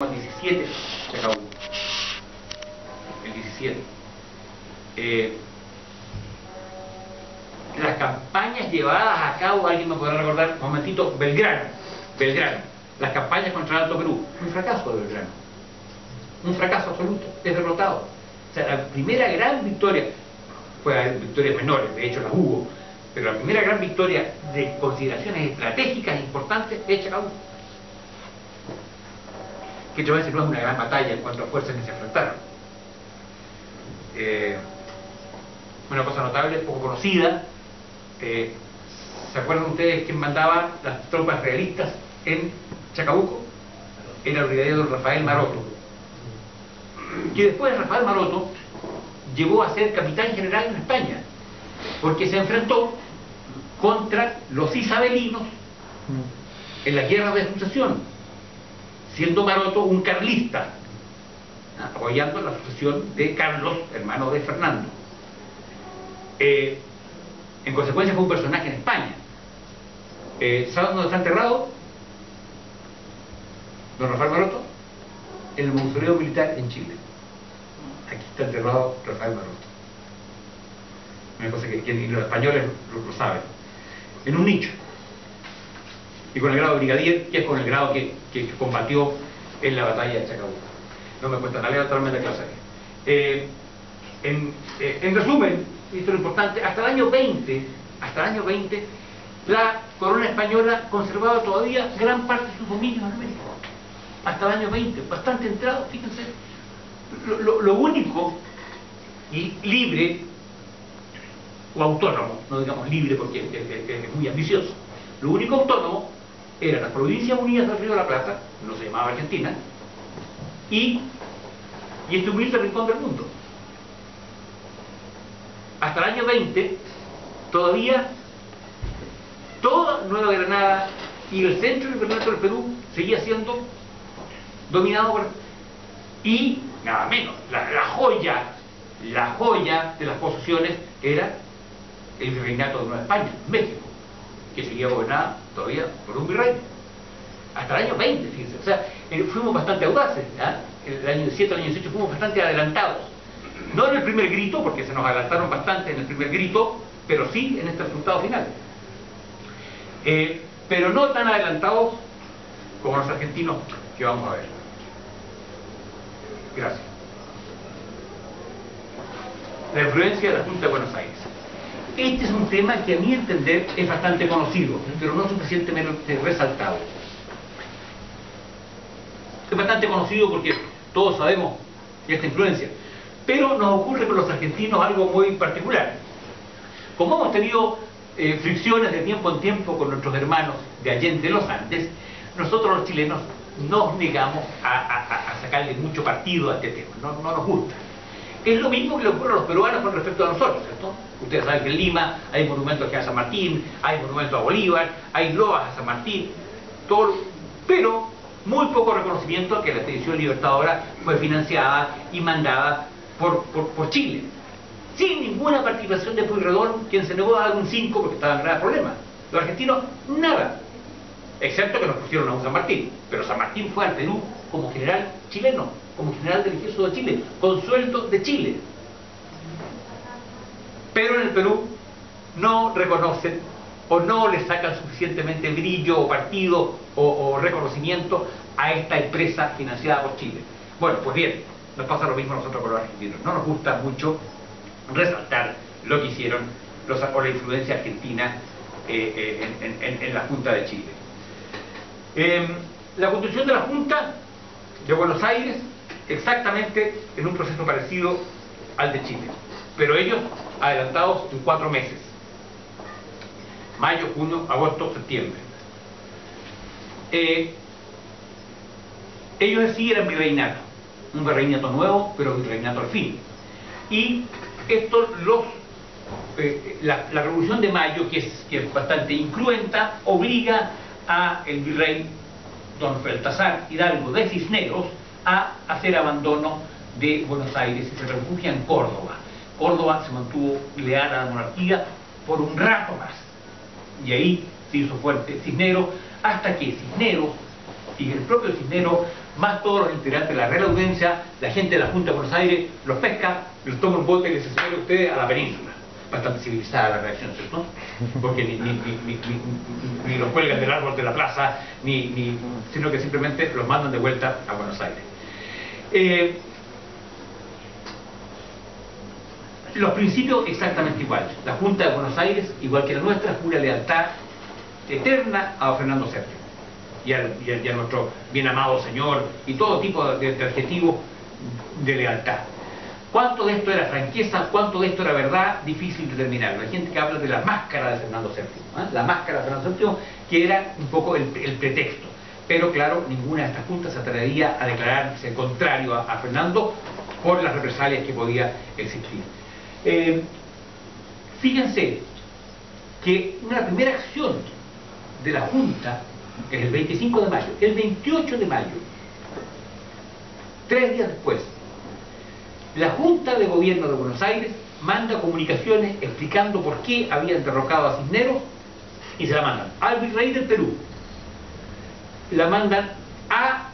el 17 se acabó. El 17. Eh, las campañas llevadas a cabo, alguien me podrá recordar, un momentito, Belgrano, Belgrano, las campañas contra el Alto Perú, un fracaso de Belgrano, un fracaso absoluto, es derrotado. O sea, la primera gran victoria, haber victorias menores, de hecho las hubo, pero la primera gran victoria de consideraciones estratégicas importantes es Chacabuco que veces no es una gran batalla en cuanto a fuerzas que se enfrentaron. Eh, una cosa notable, poco conocida, eh, ¿se acuerdan ustedes quién mandaba las tropas realistas en Chacabuco? Era el brigadier Rafael Maroto. Que después Rafael Maroto llegó a ser capitán general en España, porque se enfrentó contra los isabelinos en la guerra de sucesión siendo Maroto un carlista, apoyando la sucesión de Carlos, hermano de Fernando. Eh, en consecuencia fue un personaje en España. Eh, ¿Saben dónde está enterrado? Don Rafael Maroto, en el Mausoleo Militar en Chile. Aquí está enterrado Rafael Maroto. Una cosa que, los españoles lo saben. En un nicho y con el grado de brigadier, que es con el grado que, combatió en la batalla de Chacabuco. No me cuesta nada, totalmente clase. Eh, en, eh, en, resumen, esto es lo importante, hasta el año 20, hasta el año 20, la corona española conservaba todavía gran parte de sus dominios en América. Hasta el año 20, bastante entrado, fíjense. Lo, único y libre o autónomo, no digamos libre porque es muy ambicioso, lo único autónomo eran las provincias unidas del Río de la Plata, no se llamaba Argentina, y, y este humilde rincón del mundo. Hasta el año 20, todavía toda Nueva Granada y el centro del del Perú seguía siendo dominado por... Y, nada menos, la, joya, la joya de las posesiones era el reinato de Nueva España, México que seguía gobernada todavía por un virrey. Hasta el año 20, fíjense. O sea, eh, fuimos bastante audaces. En el año 17, el año 18 fuimos bastante adelantados. No en el primer grito, porque se nos adelantaron bastante en el primer grito, pero sí en este resultado final. Eh, pero no tan adelantados como los argentinos que vamos a ver. Gracias. La influencia de la Junta de Buenos Aires. Este es un tema que a mi entender es bastante conocido, pero no suficientemente resaltado. Es bastante conocido porque todos sabemos esta influencia, pero nos ocurre con los argentinos algo muy particular. Como hemos tenido eh, fricciones de tiempo en tiempo con nuestros hermanos de Allende los Andes, nosotros los chilenos nos negamos a, sacarle mucho partido a este tema, no, no nos gusta. Es lo mismo que le ocurre a los peruanos con respecto a nosotros, ¿cierto? Ustedes saben que en Lima hay monumentos a San Martín, hay monumentos a Bolívar, hay loas a San Martín, todo, pero muy poco reconocimiento que la expedición libertadora fue financiada y mandada por, Chile. Sin ninguna participación de Pueyrredón, quien se negó a dar un 5 porque estaba en grave problema. Los argentinos, nada. Excepto que nos pusieron a un San Martín. Pero San Martín fue al Perú como general chileno, como general del ejército de Chile, con sueldo de Chile pero en el Perú no reconocen o no le sacan suficientemente brillo o partido o, reconocimiento a esta empresa financiada por Chile. Bueno, pues bien, nos pasa lo mismo a nosotros con los argentinos. No nos gusta mucho resaltar lo que hicieron o la influencia argentina eh, eh, en, la Junta de Chile. Em, la constitución de la Junta de Buenos Aires, exactamente en un proceso parecido al de Chile pero ellos adelantados en cuatro meses. Mayo, junio, agosto, septiembre. Eh, ellos sí eran virreinato, un virreinato nuevo, pero virreinato al fin. Y esto los eh, la, revolución de mayo, que es, que es bastante incruenta, obliga a el virrey don Baltasar Hidalgo de Cisneros a hacer abandono de Buenos Aires y se refugia en Córdoba. Córdoba se mantuvo leal a la monarquía por un rato más. Y ahí se hizo fuerte Cisneros, hasta que Cisneros, y el propio Cisneros más todos los integrantes de la Real Audiencia, la gente de la Junta de Buenos Aires, los pesca, los toma un bote y les espera a ustedes a la península. Bastante civilizada la reacción, ¿cierto? Porque ni, ni los cuelgan del árbol de la plaza, ni, sino que simplemente los mandan de vuelta a Buenos Aires. Eh, los principios exactamente iguales. La Junta de Buenos Aires, igual que la nuestra, jura lealtad eterna a Fernando VII y a, nuestro bien amado señor y todo tipo de, adjetivos de lealtad. ¿Cuánto de esto era franqueza? ¿Cuánto de esto era verdad? Difícil de determinar. Hay gente que habla de la máscara de Fernando VII, ¿eh? la máscara de Fernando VII, que era un poco el, pretexto. Pero claro, ninguna de estas juntas se atrevería a declararse contrario a, Fernando por las represalias que podía existir. Eh, fíjense que una primera acción de la Junta es el 25 de mayo. El 28 de mayo, tres días después, la Junta de Gobierno de Buenos Aires manda comunicaciones explicando por qué habían derrocado a Cisneros y se la mandan al virrey del Perú. La mandan a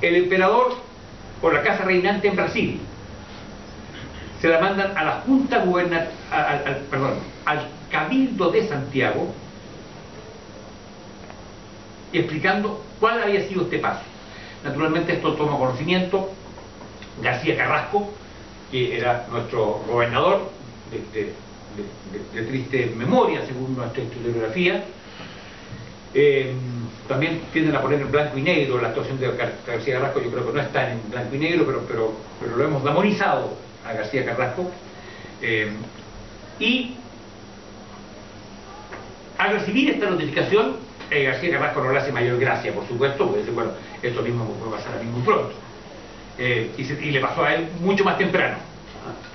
el emperador por la casa reinante en Brasil, se la mandan a la Junta Gubernamental, al, perdón, al Cabildo de Santiago, explicando cuál había sido este paso. Naturalmente esto toma conocimiento García Carrasco, que era nuestro gobernador de, triste memoria, según nuestra historiografía. Eh, también tienden a poner en blanco y negro la actuación de García Carrasco, yo creo que no está en blanco y negro, pero, pero, pero lo hemos glamorizado a García Carrasco. Eh, y al recibir esta notificación, eh, García Carrasco no le hace mayor gracia, por supuesto, porque dice, bueno, esto mismo puede pasar a mí muy pronto. Y, le pasó a él mucho más temprano,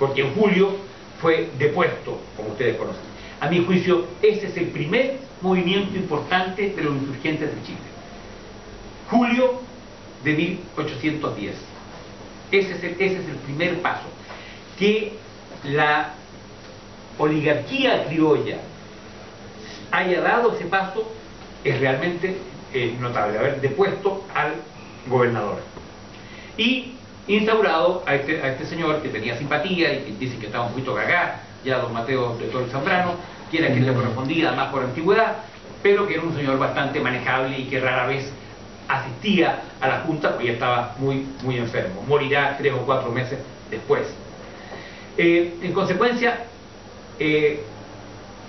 porque en julio fue depuesto, como ustedes conocen. A mi juicio, ese es el primer movimiento importante de los insurgentes de Chile. Julio de 1810. Ese es el, primer paso que la oligarquía criolla haya dado ese paso es realmente eh, notable, haber depuesto al gobernador. Y instaurado a este, este, señor que tenía simpatía y que dice que estaba un poquito cagá, ya don Mateo de Torres Zambrano, que era quien le correspondía más por antigüedad, pero que era un señor bastante manejable y que rara vez asistía a la Junta porque ya estaba muy, muy enfermo. Morirá tres o cuatro meses después. Eh, en consecuencia, eh,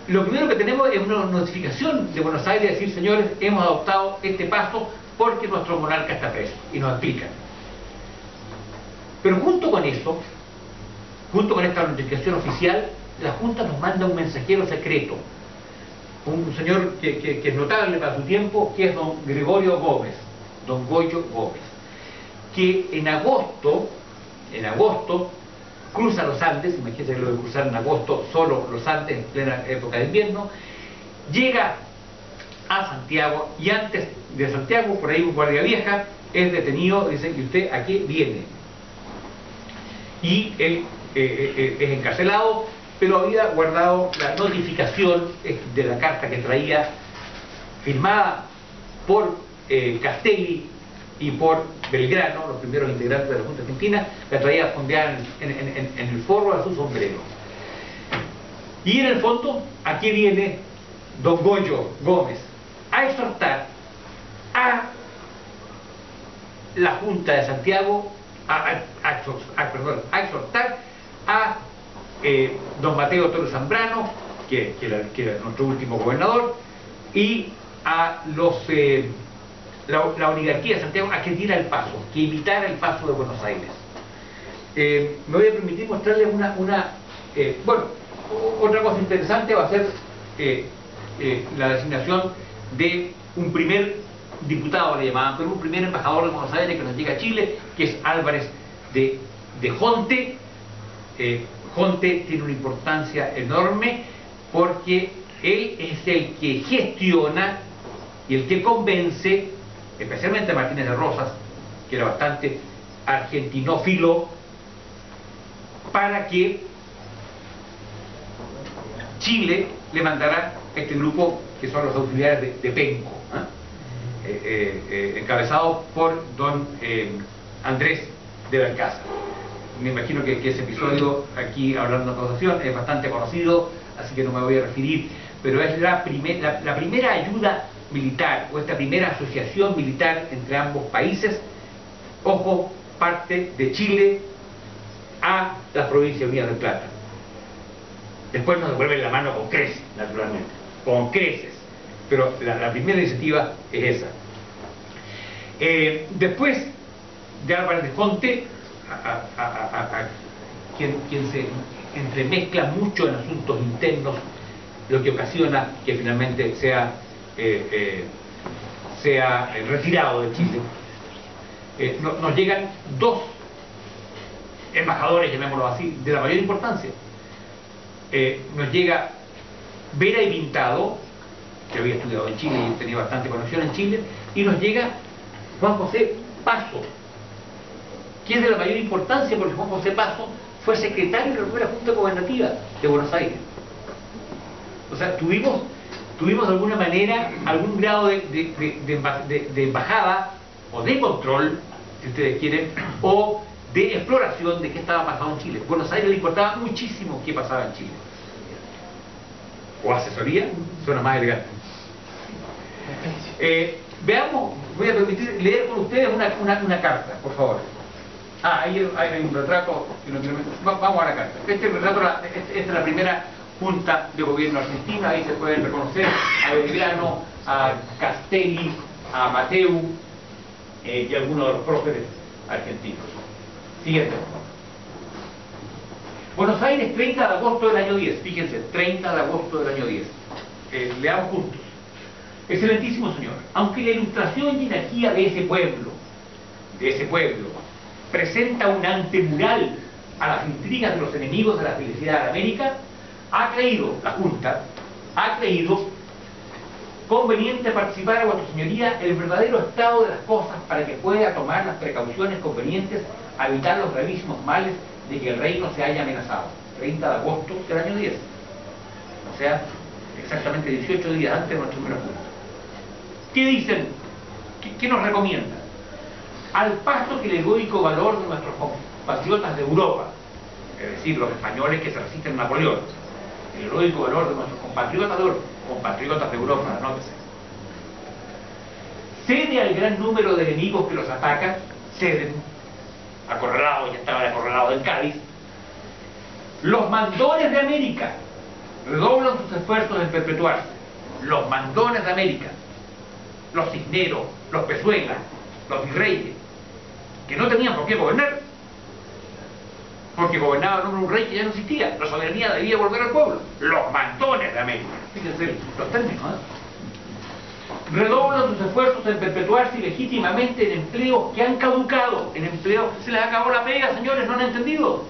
lo primero que tenemos es una notificación de Buenos Aires de decir, señores, hemos adoptado este paso porque nuestro monarca está preso, y nos explican. Pero junto con eso, junto con esta notificación oficial, la Junta nos manda un mensajero secreto, un señor que, es notable para su tiempo, que es don Gregorio Gómez, don Goyo Gómez, que en agosto, en agosto, cruza los Andes, imagínense lo de cruzar en agosto solo los Andes en plena época de invierno, llega a Santiago y antes de Santiago, por ahí un guardia vieja, es detenido, dice que usted a qué viene. Y él eh, eh, eh, es encarcelado, pero había guardado la notificación de la carta que traía firmada por Castelli y por Belgrano, los primeros integrantes de la Junta Argentina, la traía fondeada en, en, el forro a su sombrero. Y en el fondo, aquí viene don Goyo Gómez a exhortar a la Junta de Santiago, a, perdón, a exhortar a eh, don Mateo Toro Zambrano, que, era, nuestro último gobernador, y a los eh, la, oligarquía de Santiago a que diera el paso, que imitara el paso de Buenos Aires. Eh, me voy a permitir mostrarles una, bueno, otra cosa interesante va a ser la designación de un primer diputado, le llamaban, pero un primer embajador de Buenos Aires que nos llega a Chile, que es Álvarez de Jonte. Jonte tiene una importancia enorme porque él es el que gestiona y el que convence especialmente Martínez de Rosas, que era bastante argentinófilo, para que Chile le mandara este grupo que son los auxiliares de, Penco. ¿ah? eh, encabezado por don Andrés de Alcázar. Me imagino que, ese episodio aquí hablando de asociación es bastante conocido, así que no me voy a referir, pero es la, primera ayuda militar o esta primera asociación militar entre ambos países, ojo, parte de Chile a la provincia Unida del Plata. Después nos devuelven la mano con creces, naturalmente, con creces. Pero la, primera iniciativa es esa. Eh, después de Álvarez de Fonte, a, quien, se entremezcla mucho en asuntos internos, lo que ocasiona que finalmente sea, eh, eh, sea retirado de Chile. nos llegan dos embajadores, llamémoslo así, de la mayor importancia. Eh, nos llega Vera y Pintado, que había estudiado en Chile y tenía bastante conexión en Chile, y nos llega Juan José Paso, que es de la mayor importancia porque Juan José Paso fue secretario de la primera Junta Gobernativa de Buenos Aires. O sea, tuvimos, tuvimos de alguna manera algún grado de, de embajada o de control, si ustedes quieren, o de exploración de qué estaba pasando en Chile. Buenos Aires le importaba muchísimo qué pasaba en Chile. O asesoría, suena más elegante. Eh, veamos, voy a permitir leer con ustedes una, carta, por favor. Ah, ahí hay, un retrato, vamos a la carta. Este retrato, este, es la primera Junta de Gobierno Argentina, ahí se pueden reconocer a Belgrano, a Castelli, a Mateu eh, y algunos de los próceres argentinos. Siguiente. Buenos Aires, 30 de agosto del año 10. Fíjense, 30 de agosto del año 10. Eh, leamos juntos. Excelentísimo señor, aunque la ilustración y energía de ese pueblo, de ese pueblo, presenta un antemural a las intrigas de los enemigos de la felicidad de América, ha creído, la Junta, ha creído conveniente participar a vuestra señoría el verdadero estado de las cosas para que pueda tomar las precauciones convenientes a evitar los gravísimos males de que el reino se haya amenazado. 30 de agosto del año 10. O sea, exactamente 18 días antes de nuestro primer punto. ¿Qué dicen? ¿Qué, nos recomiendan? Al paso que el egoico valor de nuestros compatriotas de Europa, es decir, los españoles que se resisten a Napoleón, el heroico valor de nuestros compatriotas de Europa, compatriotas de Europa, anótese, cede al gran número de enemigos que los atacan, ceden, acorralados, ya estaban acorralados en Cádiz, los mandones de América redoblan sus esfuerzos en perpetuarse. Los mandones de América, los cisneros, los pezuelas, los virreyes, que no tenían por qué gobernar, porque gobernaba un rey que ya no existía. La soberanía debía volver al pueblo. Los mandones de América. Fíjense los términos. ¿eh? Redoblan sus esfuerzos en perpetuarse legítimamente en empleos que han caducado. En empleos se les acabó la pega, señores, no han entendido.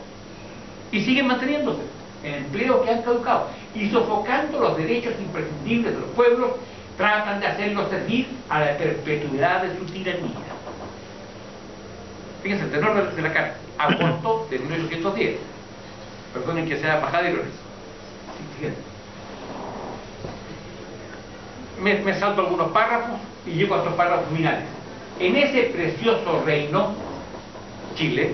Y siguen manteniéndose. En empleos que han caducado. Y sofocando los derechos imprescindibles de los pueblos, tratan de hacerlos servir a la perpetuidad de su tiranía. Fíjense el tenor de la carta agosto de 1810. Perdonen que sea gruesa. Me, me salto algunos párrafos y llego a estos párrafos finales. En ese precioso reino, Chile,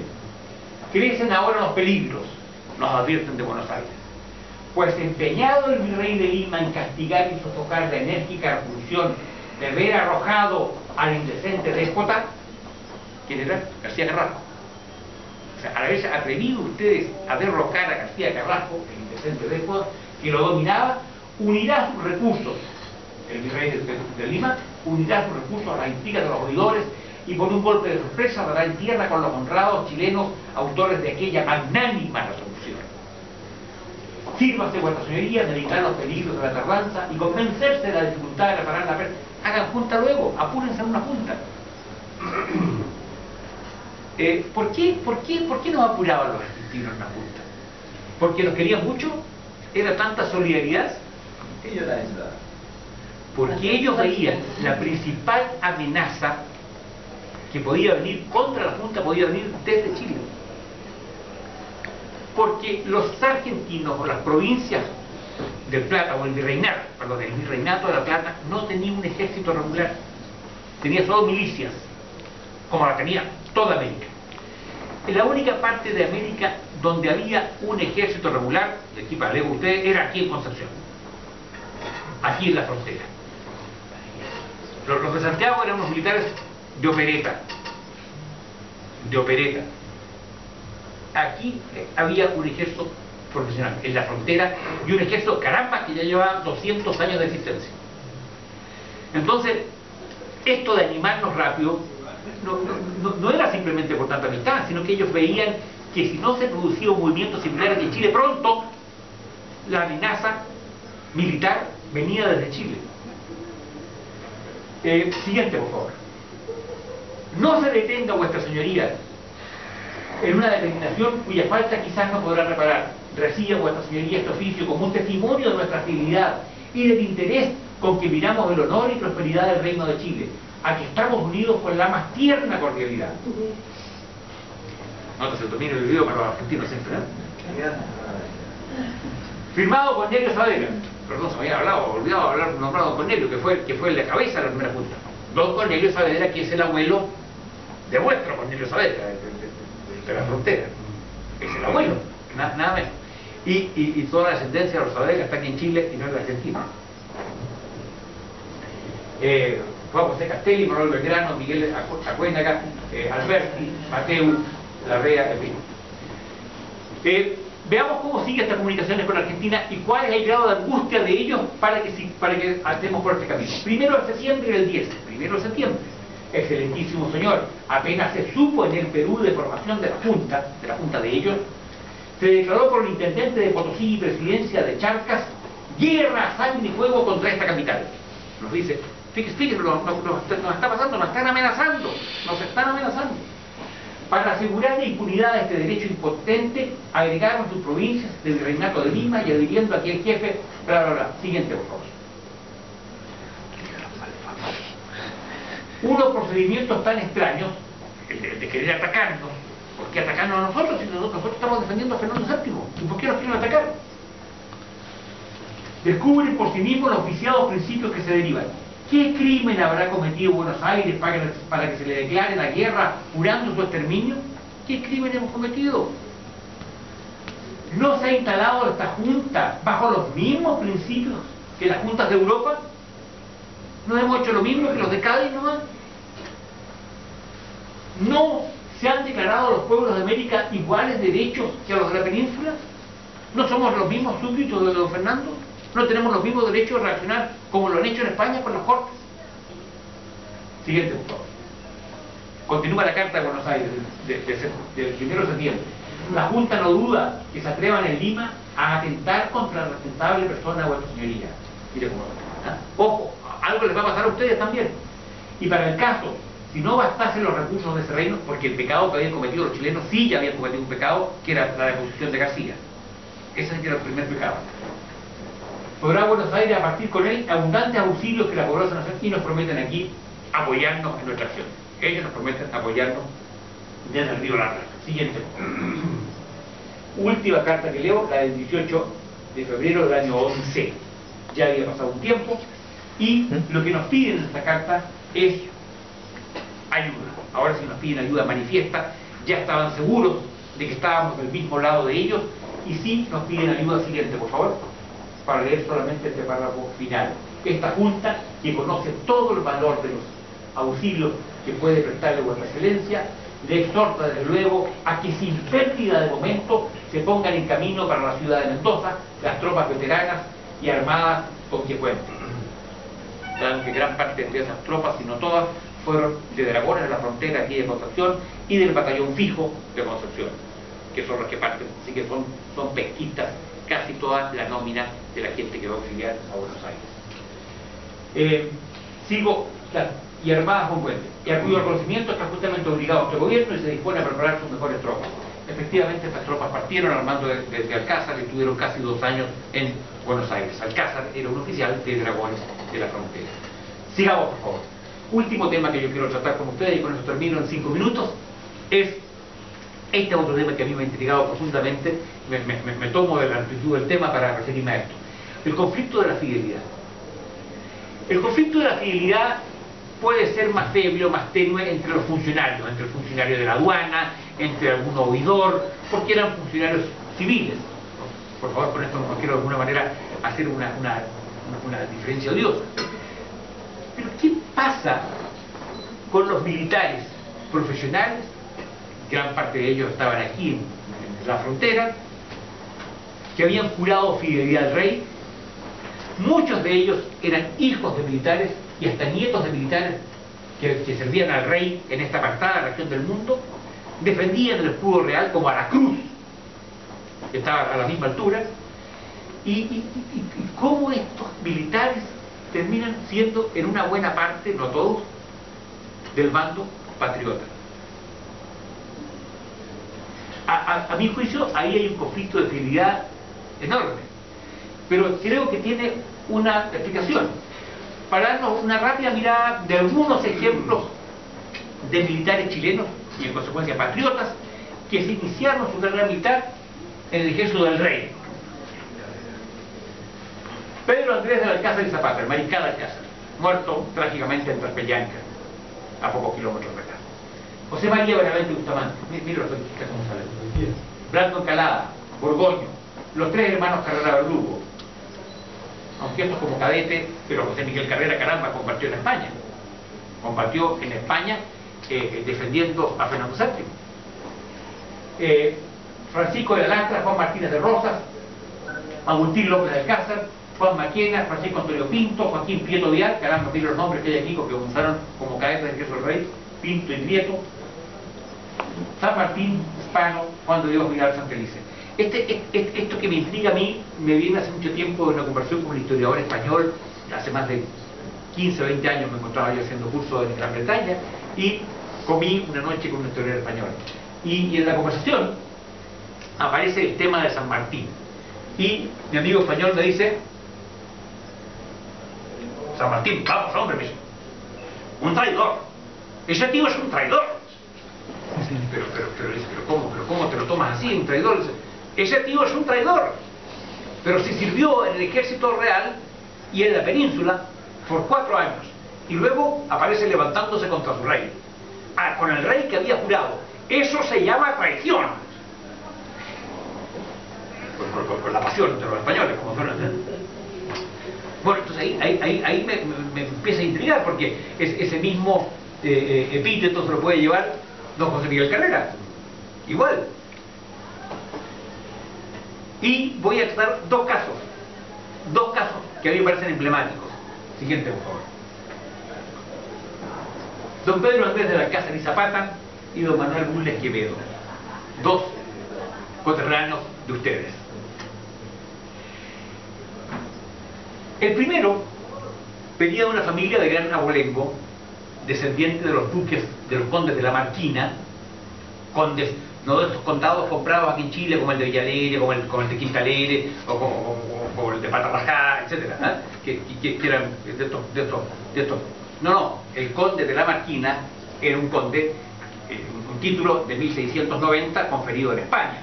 crecen ahora los peligros, nos advierten de Buenos Aires. Pues empeñado el virrey de Lima en castigar y sofocar la enérgica revolución de haber arrojado al indecente déspota, ¿quién era? García Carrasco o sea, al haberse atrevido ustedes a derrocar a García Carrasco, el indecente déspota, que lo dominaba, unirá sus recursos, el virrey de, Lima, unirá sus recursos a las intrigas de los oidores y por un golpe de sorpresa dará en tierra con los honrados chilenos autores de aquella magnánima resolución. Sírvase vuestra señoría de los peligros de la tardanza y convencerse de la dificultad de reparar la pérdida. Hagan junta luego, apúrense en una junta. Eh, ¿por, qué, por, qué, ¿Por qué nos apuraban los argentinos en la Junta? ¿Porque los querían mucho? ¿Era tanta solidaridad? Ellos la Porque ellos veían la principal amenaza que podía venir contra la Junta, podía venir desde Chile. Porque los argentinos o las provincias del Plata, o el virreinato, perdón, el virreinato de la Plata, no tenían un ejército regular tenía solo milicias, como la tenía toda América. En la única parte de América donde había un ejército regular, de aquí para lejos ustedes, era aquí en Concepción, aquí en la frontera. Los, los de Santiago eran unos militares de opereta, de opereta. Aquí eh, había un ejército profesional en la frontera y un ejército, caramba, que ya llevaba 200 años de existencia. Entonces, esto de animarnos rápido no, era simplemente por tanta amistad, sino que ellos veían que si no se producía un movimiento similar en Chile pronto, la amenaza militar venía desde Chile. Eh, siguiente, por favor. No se detenga vuestra señoría en una determinación cuya falta quizás no podrá reparar. Reciba vuestra señoría este oficio como un testimonio de nuestra fidelidad y del interés con que miramos el honor y prosperidad del reino de Chile, a que estamos unidos con la más tierna cordialidad. Notas el dominio del idioma para los argentinos siempre, ¿eh? Firmado con Nelio Saavedra. Perdón, se me había hablado, olvidado hablar, nombrado con Nelio, que fue, que fue de cabeza de la primera junta. Don Cornelio Saavedra, que es el abuelo de vuestro Cornelio Saavedra, de, de- de- la frontera. Es el abuelo, na- nada menos. Y toda la descendencia de los Saavedra está aquí en Chile y no en la Argentina. Eh, a José Castelli, Manuel Belgrano, Miguel Acu- Acuénaga, eh, Alberti, Mateu, Larrea, en fin. Eh, veamos cómo sigue estas comunicaciones con Argentina y cuál es el grado de angustia de ellos para que, para que andemos por este camino. Primero de septiembre del 10, primero de septiembre. Excelentísimo señor, apenas se supo en el Perú de formación de la Junta, de la Junta de ellos, se declaró por el intendente de Potosí y presidencia de Charcas, guerra, sangre y fuego contra esta capital. Nos dice, fíjese, fíjese, nos, está- pasando, nos están amenazando, nos están amenazando. Para asegurar la impunidad de este derecho impotente, agregaron sus provincias del Virreinato de Lima y adhiriendo aquí el jefe, bla, bla, bla. Siguiente, por favor. Unos procedimientos tan extraños, el de querer atacarnos, ¿por qué atacarnos a nosotros si nosotros, nosotros estamos defendiendo a Fernando VII? ¿Y por qué nos quieren atacar? Descubren por sí mismos los viciados principios que se derivan. ¿Qué crimen habrá cometido Buenos Aires para, que se le declare la guerra jurando su exterminio? ¿Qué crimen hemos cometido? ¿No se ha instalado esta junta bajo los mismos principios que las juntas de Europa? ¿No hemos hecho lo mismo que los de Cádiz nomás? ¿No se han declarado los pueblos de América iguales derechos que a los de la península? ¿No somos los mismos súbditos de don Fernando? ¿No tenemos los mismos derechos de reaccionar como lo han hecho en España con las Cortes? Siguiente, por. Continúa la carta de Buenos Aires de- de- de- del 1 de septiembre. La Junta no duda que se atrevan en Lima a atentar contra la respetable persona de vuestra señoría. Mire cómo ¿ah? Ojo, algo les va a pasar a ustedes también. Y para el caso, si no bastasen los recursos de ese reino, porque el pecado que habían cometido los chilenos sí ya habían cometido un pecado, que era la deposición de García. Ese era el primer pecado. Podrá Buenos Aires a partir con él abundantes auxilios que la poderosa nación y nos prometen aquí apoyarnos en nuestra acción. Ellos nos prometen apoyarnos desde el río La Plata. Siguiente. Última carta que leo, la del 18 de febrero del año 11. Ya había pasado un tiempo y lo que nos piden en esta carta es ayuda. Ahora sí nos piden ayuda manifiesta, ya estaban seguros de que estábamos del mismo lado de ellos y sí nos piden ayuda siguiente, por favor, para leer solamente este párrafo final. Esta Junta, que conoce todo el valor de los auxilios que puede prestarle vuestra excelencia, le exhorta desde luego a que sin pérdida de momento se pongan en camino para la ciudad de Mendoza las tropas veteranas y armadas con que cuenten dado que gran parte de esas tropas, si no todas, fueron de dragones de la frontera aquí de Concepción y del batallón fijo de Concepción, que son los que parten, así que son, son pesquistas casi toda la nómina de la gente que va a auxiliar a Buenos Aires. Eh, sigo, y armadas con puente, y a cuyo reconocimiento está justamente obligado este gobierno y se dispone a preparar sus mejores tropas. Efectivamente, estas tropas partieron al mando de- desde Alcázar y estuvieron casi dos años en Buenos Aires. Alcázar era un oficial de dragones de la frontera. Sigamos, por favor. Último tema que yo quiero tratar con ustedes, y con eso termino en cinco minutos, es este otro tema que a mí me ha intrigado profundamente, me, tomo de la amplitud del tema para referirme a esto. El conflicto de la fidelidad. El conflicto de la fidelidad puede ser más débil o más tenue entre los funcionarios, entre el funcionario de la aduana, entre algún oidor, porque eran funcionarios civiles. Por favor, con esto no quiero de alguna manera hacer una diferencia odiosa. Pero ¿qué pasa con los militares profesionales? Gran parte de ellos estaban aquí en, la frontera, que habían jurado fidelidad al rey. Muchos de ellos eran hijos de militares y hasta nietos de militares que, servían al rey en esta apartada región del mundo, defendían el escudo real como a la cruz, que estaba a la misma altura, y, y, cómo estos militares terminan siendo en una buena parte, no todos, del bando patriota. A, mi juicio, ahí hay un conflicto de fidelidad enorme, pero creo que tiene una explicación. Para darnos una rápida mirada de algunos ejemplos de militares chilenos y en consecuencia patriotas que se iniciaron su carrera militar en el ejército del rey. Pedro Andrés del Alcázar y Zapata, el mariscal Alcázar, muerto trágicamente en Traspellanca, a pocos kilómetros de acá. José María Benavente Bustamante, mira los cómo sale. Blanco Encalada, Borgoño, los tres hermanos Carrera Verdugo, aunque esto como cadete, pero José Miguel Carrera, caramba, compartió en España. Compartió en España eh, defendiendo a Fernando VII. Eh, Francisco de Lastra, Juan Martínez de Rosas, Agustín López de Alcázar, Juan Maquena, Francisco Antonio Pinto, Joaquín Prieto Díaz, caramba, mire los nombres que hay aquí que comenzaron como cabezas de del Rey, Pinto y Prieto, San Martín, Hispano, Juan de Dios Vidal Santelice. Este, este, esto que me intriga a mí me viene hace mucho tiempo de una conversación con un historiador español, hace más de 15 o 20 años me encontraba yo haciendo curso en Gran Bretaña y comí una noche con un historiador español. y en la conversación aparece el tema de San Martín. Y mi amigo español me dice, San Martín, vamos, hombre. Un traidor. Ese tío es un traidor. Pero, pero, pero, pero, ¿cómo, pero ¿cómo te lo tomas así, un traidor? Ese tío es un traidor. Pero se sirvió en el ejército real y en la península por cuatro años. Y luego aparece levantándose contra su rey. Ah, con el rey que había jurado. Eso se llama traición. Por, la pasión de los españoles, como fueron. Bueno, entonces ahí, ahí, me, empieza a intrigar porque ese mismo eh, eh, epíteto se lo puede llevar don José Miguel Carrera. Igual. Y voy a extraer dos casos. Dos casos que a mí me parecen emblemáticos. Siguiente, por favor. Don Pedro Andrés de la Casa de Zapata y don Manuel Bulnes Quevedo. Dos coterráneos de ustedes. El primero venía de una familia de gran abolengo, descendiente de los duques, de los condes de la Marquina, condes, no de estos condados comprados aquí en Chile, como el de Villalere, como el, de Quintalere, o como, el de Patarrajá, etc. ¿ah? Que, eran de estos, de, estos, de estos. No, no, el conde de la Marquina era un conde, eh, un título de 1690 conferido en España.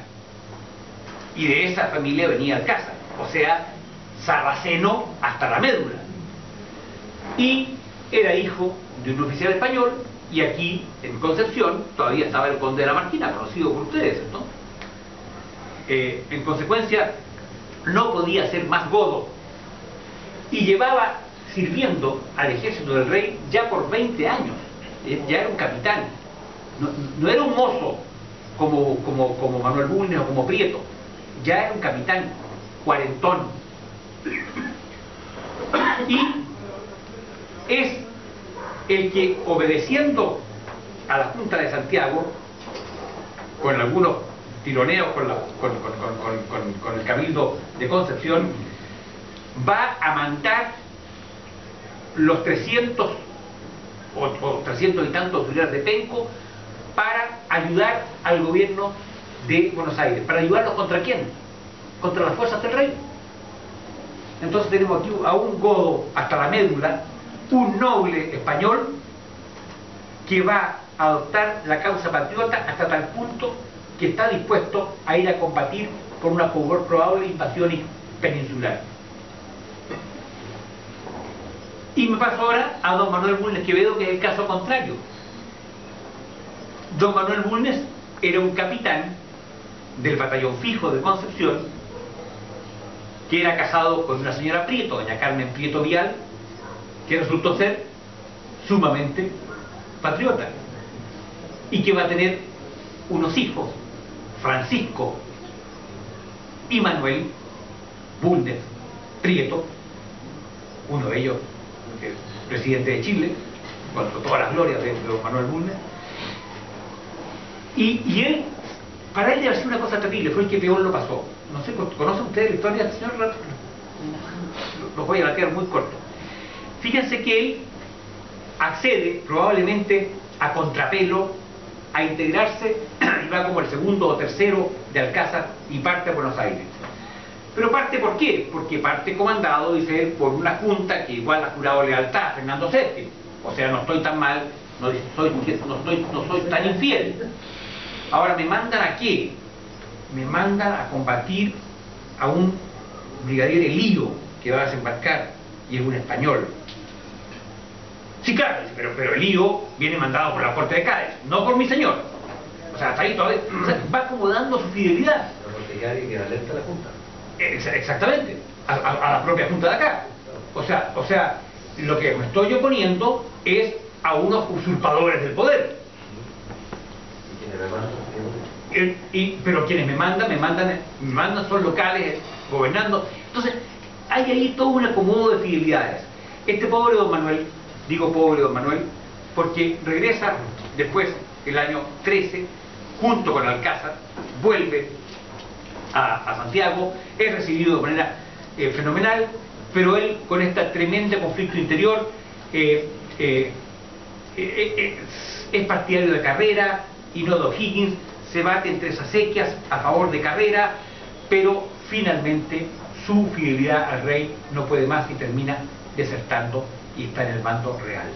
Y de esa familia venía casa, o sea, sarraceno hasta la médula. Y era hijo de un oficial español y aquí en Concepción todavía estaba el conde de la Marquina, conocido por ustedes, ¿no? Eh, en consecuencia, no podía ser más godo. Y llevaba sirviendo al ejército del rey ya por 20 años, eh, ya era un capitán, no, era un mozo como, como, como Manuel Bulnes o como Prieto, ya era un capitán, cuarentón, y es el que obedeciendo a la Junta de Santiago, con algunos tironeos con, el Cabildo de Concepción, va a mandar los 300 o, 300 y tantos auxiliares de Penco para ayudar al gobierno de Buenos Aires. ¿Para ayudarlos contra quién? Contra las fuerzas del rey. Entonces tenemos aquí a un godo hasta la médula, un noble español que va a adoptar la causa patriota hasta tal punto que está dispuesto a ir a combatir por una probable invasión peninsular. Y me paso ahora a don Manuel Bulnes Quevedo, que es el caso contrario. Don Manuel Bulnes era un capitán del batallón fijo de Concepción, que era casado con una señora Prieto, doña Carmen Prieto Vial, que resultó ser sumamente patriota y que va a tener unos hijos, Francisco y Manuel Bulnes Prieto, uno de ellos presidente de Chile, con todas las glorias de, don Manuel Bulnes, y, y, él, para él debe ser una cosa terrible, fue el que peor lo pasó. No sé, ¿conocen ustedes la historia del señor? Los voy a batear muy corto. Fíjense que él accede probablemente a contrapelo a integrarse y va como el segundo o tercero de Alcázar y parte a Buenos Aires. Pero parte por qué? Porque parte comandado, dice él, por una junta que igual ha jurado lealtad a Fernando VII. O sea, no estoy tan mal, no, soy, no, soy tan infiel. Ahora, ¿me mandan a qué? Me mandan a combatir a un brigadier Elío que va a desembarcar y es un español. Sí, claro, pero, pero Elío viene mandado por la corte de Cádiz, no por mi señor. O sea, hasta ahí todavía va acomodando su fidelidad. La corte de Cádiz que alerta la Junta. Exactamente, a, la propia Junta de acá. O sea, o sea, lo que me estoy oponiendo es a unos usurpadores del poder. Y, pero quienes me mandan, me mandan, me mandan son locales, gobernando. Entonces, hay ahí todo un acomodo de fidelidades. Este pobre don Manuel, digo pobre don Manuel, porque regresa después, el año 13, junto con Alcázar, vuelve a, Santiago, es recibido de manera eh, fenomenal, pero él con este tremendo conflicto interior eh, eh, es partidario de carrera y no de O'Higgins, se bate entre esas sequias a favor de carrera, pero finalmente su fidelidad al rey no puede más y termina desertando y está en el bando real.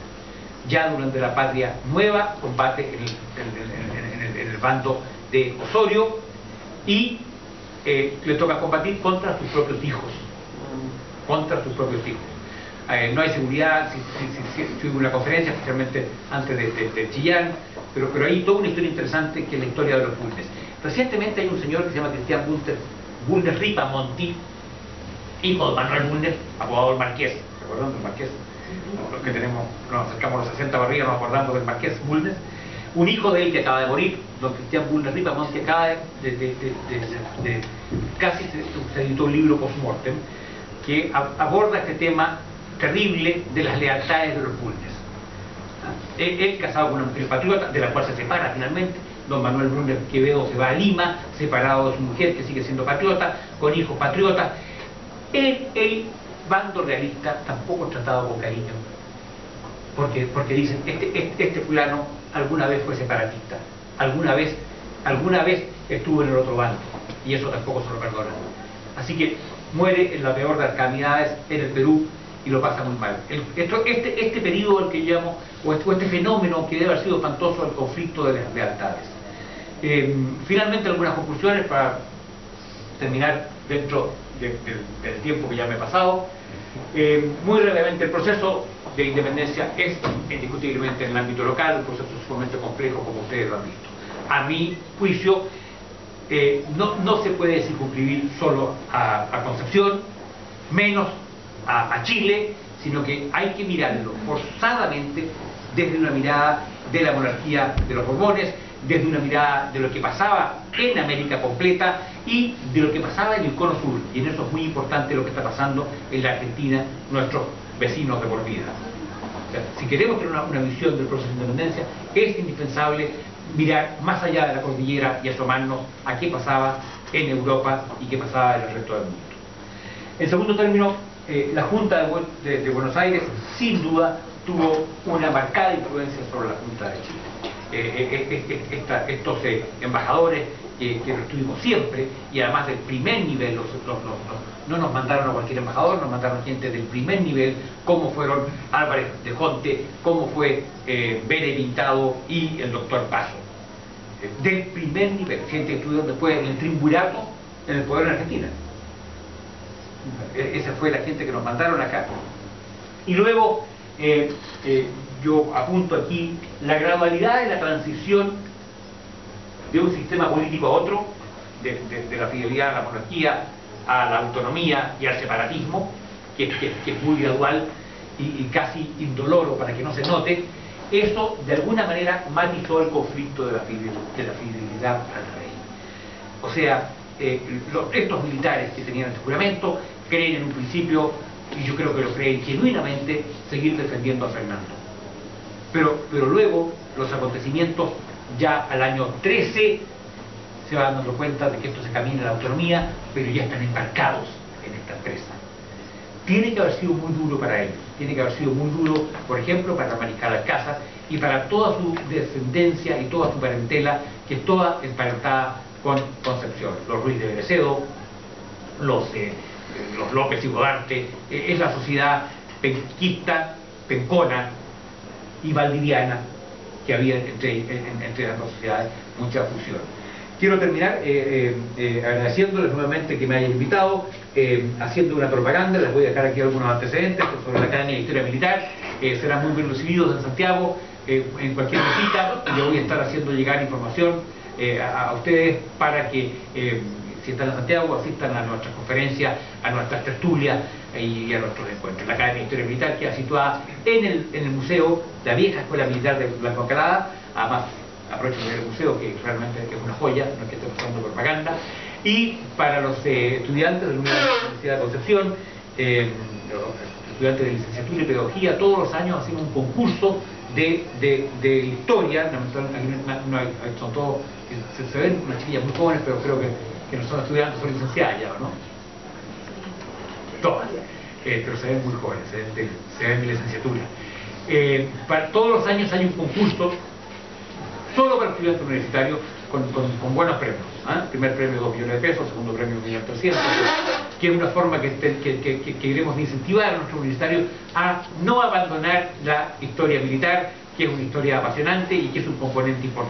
Ya durante la patria nueva combate en el, bando de Osorio y eh, le toca combatir contra sus propios hijos. Contra sus propios hijos. Eh, no hay seguridad, si, si, hubo una conferencia, especialmente antes de, Chillán, pero, pero hay toda una historia interesante que es la historia de los Bulnes. Recientemente hay un señor que se llama Cristian Bulnes, Bulnes Ripamonti, hijo de Manuel Bulnes, abogado del Marqués, ¿se acuerdan del Marqués? Los que tenemos, nos acercamos a los 60 barrigas, nos acordamos del Marqués Bulnes, un hijo de él que acaba de morir, don Cristian Bulnes Ripamont, que acaba de, casi se, editó un libro post-mortem, que aborda este tema terrible de las lealtades de los Bulnes. Él, casado con una mujer patriota, de la cual se separa finalmente, don Manuel Bulnes Quevedo se va a Lima, separado de su mujer que sigue siendo patriota, con hijos patriotas. El, el bando realista tampoco es tratado con cariño, porque, porque dicen, este, este, este fulano alguna vez fue separatista, alguna vez, alguna vez estuvo en el otro bando, y eso tampoco se lo perdona. Así que muere en la peor de las calamidades en el Perú y lo pasa muy mal. este, este periodo al que llamo, o este, este, fenómeno que debe haber sido espantoso, el conflicto de las lealtades. Eh, finalmente algunas conclusiones para terminar dentro del tiempo que ya me he pasado. Eh, muy brevemente, el proceso de independencia es indiscutiblemente en el ámbito local un proceso sumamente complejo como ustedes lo han visto. A mi juicio eh, no, se puede circunscribir solo a, Concepción, menos a, Chile, sino que hay que mirarlo forzadamente desde una mirada de la monarquía de los Borbones, desde una mirada de lo que pasaba en América completa y de lo que pasaba en el cono sur. Y en eso es muy importante lo que está pasando en la Argentina, nuestros vecinos de por vida. si queremos tener una, visión del proceso de independencia, es indispensable mirar más allá de la cordillera y asomarnos a qué pasaba en Europa y qué pasaba en el resto del mundo. En segundo término, eh, la Junta de, Buenos Aires sin duda tuvo una marcada influencia sobre la Junta de Chile. Eh, eh, estos embajadores que lo tuvimos siempre y además del primer nivel, no nos mandaron a cualquier embajador, nos mandaron gente del primer nivel, como fueron Álvarez de Jonte, como fue eh, Bere Pintado y el doctor Paso. Eh, del primer nivel, gente que estudió después en el triunvirato en el poder en Argentina. Esa fue la gente que nos mandaron acá. Y luego eh, eh, yo apunto aquí la gradualidad de la transición de un sistema político a otro, de, la fidelidad a la monarquía, a la autonomía y al separatismo, que, es muy gradual y, casi indoloro para que no se note, eso de alguna manera matizó el conflicto de la, fidelidad, al rey. O sea, eh, estos militares que tenían este juramento creen en un principio, y yo creo que lo creen genuinamente, seguir defendiendo a Fernando. Pero, pero luego los acontecimientos ya al año 13 se van dando cuenta de que esto se camina a la autonomía, pero ya están embarcados en esta empresa. Tiene que haber sido muy duro para ellos, tiene que haber sido muy duro, por ejemplo, para Mariscal Alcázar y para toda su descendencia y toda su parentela, que es toda emparentada con Concepción. Los Ruiz de Berecedo, los, eh, los López y Godarte, eh, es la sociedad penquista, pencona y valdiviana que había entre, entre las dos sociedades, mucha fusión. Quiero terminar eh, eh, agradeciéndoles nuevamente que me hayan invitado, haciendo una propaganda, les voy a dejar aquí algunos antecedentes sobre la Academia de Historia Militar, serán muy bien recibidos en Santiago, en cualquier visita, yo voy a estar haciendo llegar información a, ustedes para que si están en Santiago, asistan a nuestras conferencias, a nuestras tertulias y a nuestros encuentros. La Academia de Historia Militar queda situada en el, en el Museo la Vieja Escuela Militar de Blanco Encalada, además aprovecho el museo que realmente es una joya, no es que esté usando propaganda, y para los eh, estudiantes de la Universidad de Concepción, eh, los estudiantes de licenciatura y pedagogía, todos los años hacemos un concurso de, historia, son todos, se ven unas chiquillas muy jóvenes, pero creo que que no son estudiantes, son licenciadas ya, ¿no? Todas, eh, pero se ven muy jóvenes, se ven, de, licenciatura. Eh, todos los años hay un concurso solo para estudiantes universitarios con, buenos premios. ¿ah? Primer premio 2 millones de pesos, segundo premio 1.300.000, que es una forma que, que, queremos incentivar a nuestros universitarios a no abandonar la historia militar, que es una historia apasionante y que es un componente importante.